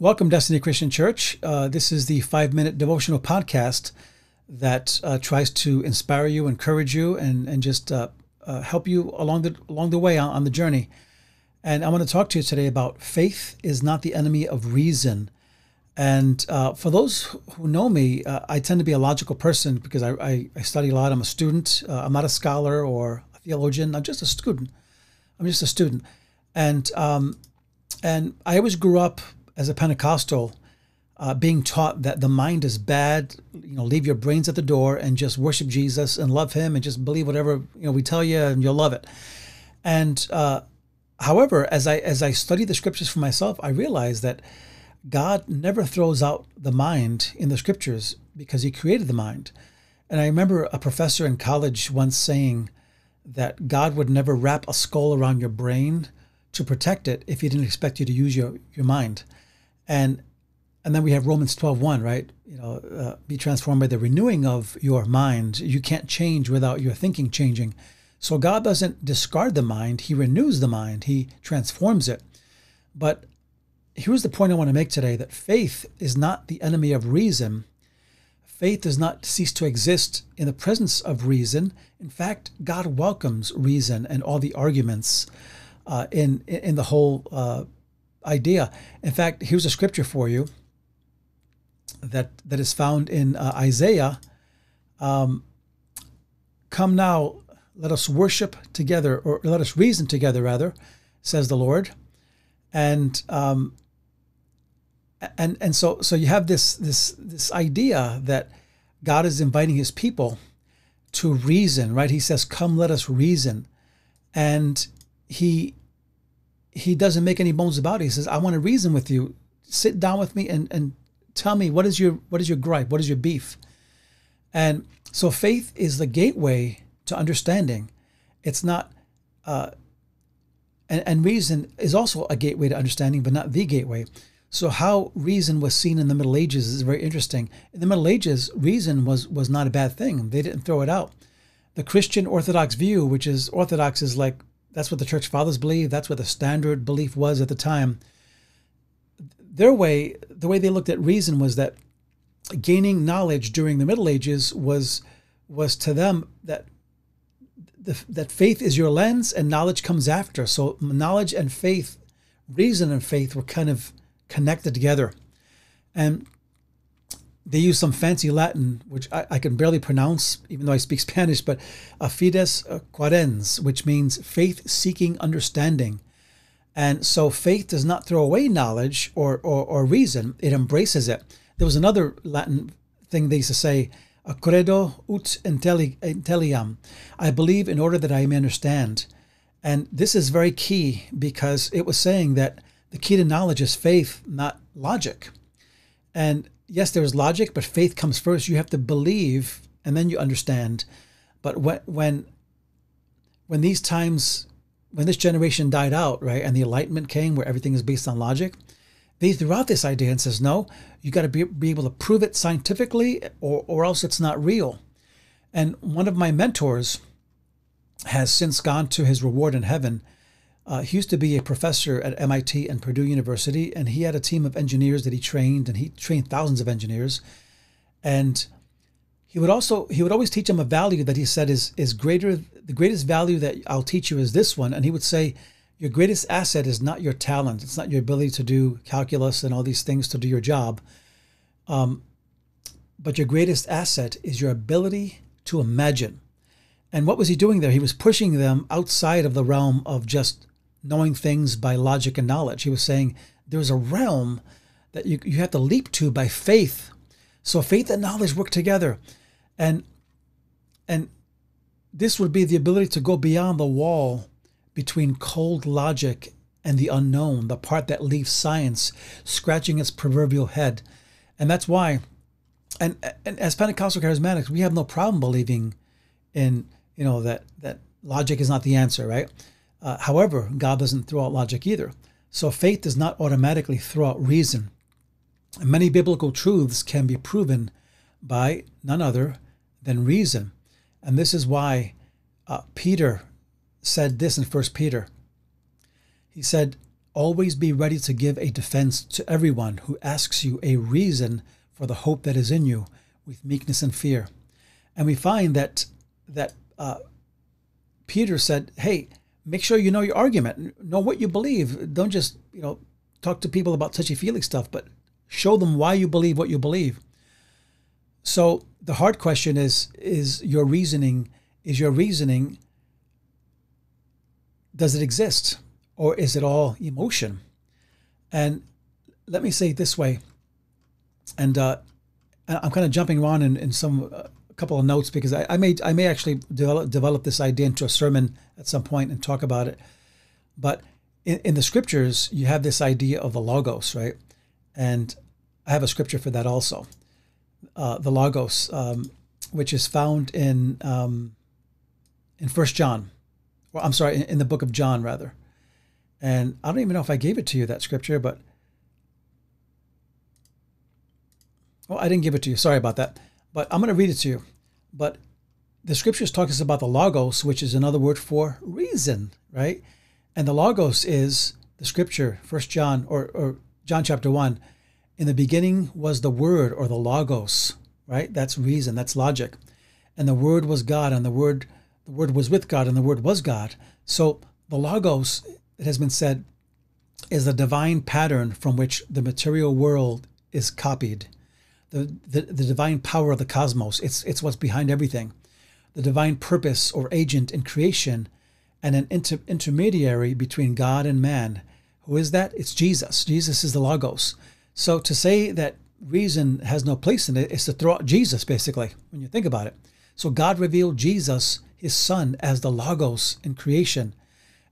Welcome, Destiny Christian Church. Uh, this is the five minute devotional podcast that uh, tries to inspire you, encourage you, and, and just uh, uh help you along the, along the way on, on the journey. And I want to talk to you today about faith is not the enemy of reason. And uh, for those who know me, uh, I tend to be a logical person because I, I, I study a lot. I'm a student. I'm not a scholar or theologian. I'm just a student. I'm just a student. And um, and I always grew up as a Pentecostal, uh, being taught that the mind is bad, you know, leave your brains at the door and just worship Jesus and love Him and just believe whatever you know we tell you and you'll love it. And uh, however, as I as I study the scriptures for myself, I realize that God never throws out the mind in the scriptures because He created the mind. And I remember a professor in college once saying that God would never wrap a skull around your brain to protect it if He didn't expect you to use your your mind and and then we have Romans 12:1, right? You know, uh, be transformed by the renewing of your mind. You can't change without your thinking changing. So God doesn't discard the mind; He renews the mind. He transforms it. But here's the point I want to make today: that faith is not the enemy of reason. Faith does not cease to exist in the presence of reason. In fact, God welcomes reason and all the arguments uh, in in the whole uh, idea. In fact, here's a scripture for you that that is found in uh, Isaiah. Um, Come now, let us worship together, or let us reason together, rather, says the Lord. And um, and and so so you have this this this idea that God is inviting His people to reason, right? He says, "Come, let us reason," and he he doesn't make any bones about it. He says, I want to reason with you. Sit down with me and, and tell me what is your what is your gripe? What is your beef? And so faith is the gateway to understanding. It's not uh, and, and reason is also a gateway to understanding, but not the gateway. So how reason was seen in the Middle Ages is very interesting. In the Middle Ages, reason was was not a bad thing. They didn't throw it out. The Christian Orthodox view, which is Orthodox is like that's what the church fathers believed. That's what the standard belief was at the time. Their way, the way they looked at reason was that gaining knowledge during the Middle Ages was was to them that the, that faith is your lens and knowledge comes after. So knowledge and faith, reason and faith were kind of connected together. And they use some fancy Latin, which I, I, can barely pronounce, even though I speak Spanish, but a fides uh, quaerens, which means faith seeking understanding. And so faith does not throw away knowledge or, or, or reason, it embraces it. There was another Latin thing they used to say, credo ut intelligam. I believe in order that I may understand. And this is very key because it was saying that the key to knowledge is faith, not logic. And yes, there's logic, but faith comes first. You have to believe, and then you understand. But when when when these times, when this generation died out, right, and the Enlightenment came, where everything is based on logic, they threw out this idea and says, no, you got to be, be able to prove it scientifically, or or else it's not real. And one of my mentors has since gone to his reward in heaven uh, he used to be a professor at MIT and Purdue University, and he had a team of engineers that he trained, and he trained thousands of engineers. And he would also he would always teach them a value that he said is is greater. The greatest value that I'll teach you is this one, and he would say, your greatest asset is not your talent. It's not your ability to do calculus and all these things to do your job. Um, but your greatest asset is your ability to imagine. And what was he doing there? He was pushing them outside of the realm of just knowing things by logic and knowledge. He was saying there's a realm that you, you have to leap to by faith. So faith and knowledge work together. And and this would be the ability to go beyond the wall between cold logic and the unknown, the part that leaves science scratching its proverbial head. And that's why, and, and as Pentecostal charismatics, we have no problem believing in, you know, that, that logic is not the answer, right? Uh, however, God doesn't throw out logic either. So faith does not automatically throw out reason. And many biblical truths can be proven by none other than reason. And this is why uh, Peter said this in 1 Peter. He said, Always be ready to give a defense to everyone who asks you a reason for the hope that is in you with meekness and fear. And we find that that uh, Peter said, "Hey, make sure you know your argument, know what you believe. Don't just you know talk to people about touchy feely stuff, but show them why you believe what you believe." So the hard question is: Is your reasoning? Is your reasoning? Does it exist? or is it all emotion? And let me say it this way, and uh, I'm kind of jumping around in, in some uh, couple of notes because I, I, may I may actually develop develop this idea into a sermon at some point and talk about it. But in, in the scriptures, you have this idea of the logos, right? And I have a scripture for that also. Uh, the logos, um, which is found in um, in First John, or I'm sorry, in, in the book of John rather. And I don't even know if I gave it to you, that scripture, but. Oh, I didn't give it to you. Sorry about that. But I'm going to read it to you. But the scriptures talks about the logos, which is another word for reason, right? And the logos is the scripture, First John or, or John chapter one. In the beginning was the word or the logos, right? That's reason, that's logic. And the word was God, and the word the word was with God, and the word was God. So the logos it has been said, is the divine pattern from which the material world is copied. The, the, the divine power of the cosmos, it's, it's what's behind everything. The divine purpose or agent in creation and an inter- intermediary between God and man. Who is that? It's Jesus. Jesus is the Logos. So to say that reason has no place in it is to throw out Jesus, basically, when you think about it. So God revealed Jesus, his son, as the Logos in creation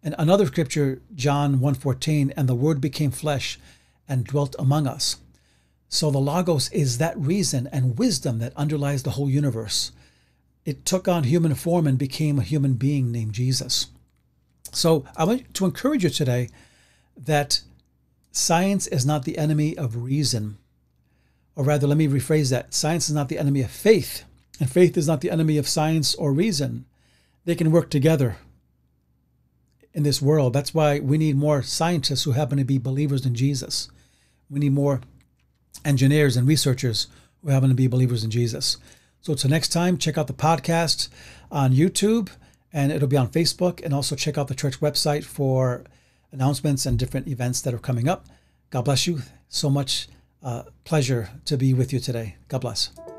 and another scripture, John 1:14, and the word became flesh and dwelt among us. So the logos is that reason and wisdom that underlies the whole universe. It took on human form and became a human being named Jesus. So I want to encourage you today that science is not the enemy of reason. Or rather, let me rephrase that. Science is not the enemy of faith, and faith is not the enemy of science or reason. They can work together in this world. That's why we need more scientists who happen to be believers in Jesus. We need more engineers and researchers who happen to be believers in Jesus. So until next time, check out the podcast on YouTube and it'll be on Facebook. And also check out the church website for announcements and different events that are coming up. God bless you. So much uh, pleasure to be with you today. God bless.